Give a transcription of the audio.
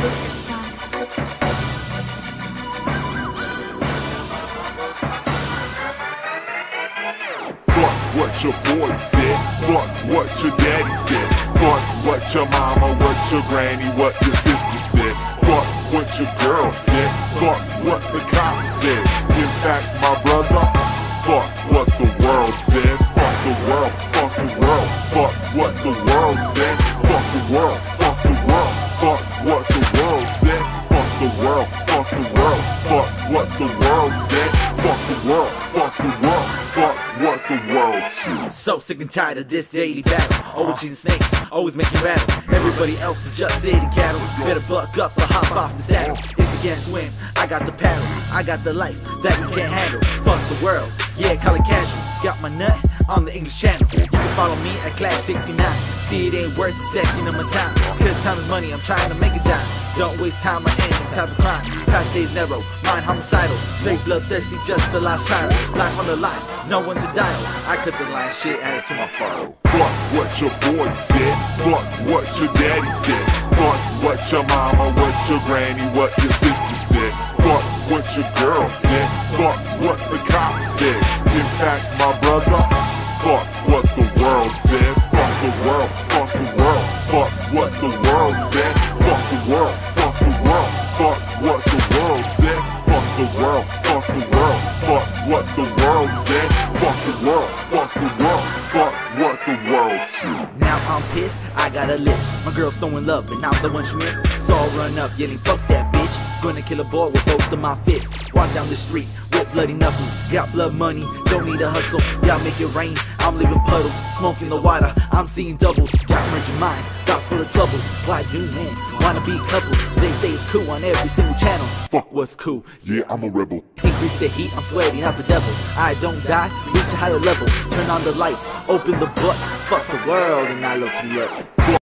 What your boy said. Fuck what your daddy said. Fuck what your mama, what your granny, what your sister said. Fuck what your girl said. Fuck what the cops said. In fact, my brother, fuck what the world said. Fuck the world, fuck the world. Fuck what the world said. Fuck the world. World, fuck the world. Fuck what the world said. Fuck the world, fuck the world. Fuck what the world said. So sick and tired of this daily battle. Always cheating snakes, always making rattle. Everybody else is just city cattle. Better buck up or hop off the saddle. If you can't swim, I got the paddle. I got the life that you can't handle. Fuck the world, yeah, call it casual. Got my nut on the English channel. You can follow me at Clash 69. See, it ain't worth a second of my time. Cause time is money, I'm trying to make it dime. Don't waste time, I ain't Type of crime. Past days narrow, mind homicidal. Straight bloodthirsty, just the last child. Life on the line, no one's a dial. I cut the line, shit added to my follow. Fuck what your boy said. Fuck what your daddy said. Fuck what your mama, what your granny, what your sister said. Fuck what your girl said. Fuck what the cops said. In fact, my brother, fuck what the world said. Fuck the world, fuck the world. Fuck what the world said. Fuck the world, fuck the world. Fuck what the world said. Fuck the world, fuck the world. Fuck what the world said. Fuck the world, fuck the world. I'm pissed, I got a list. My girl's throwing love, and I'm the one she missed. So I run up, yelling, fuck that bitch. Gonna kill a boy with both of my fists. Walk down the street with bloody knuckles. Got blood money, don't need a hustle. Y'all make it rain, I'm leaving puddles. Smoking the water, I'm seeing doubles. Got merging mind, thoughts full of troubles. Why do men wanna be couples? They say it's cool on every single channel. Fuck what's cool. Yeah, I'm a rebel. Increase the heat, I'm sweating out the devil. I don't die, reach a higher level. Turn on the lights, open the book. Fuck the world, and I love to look.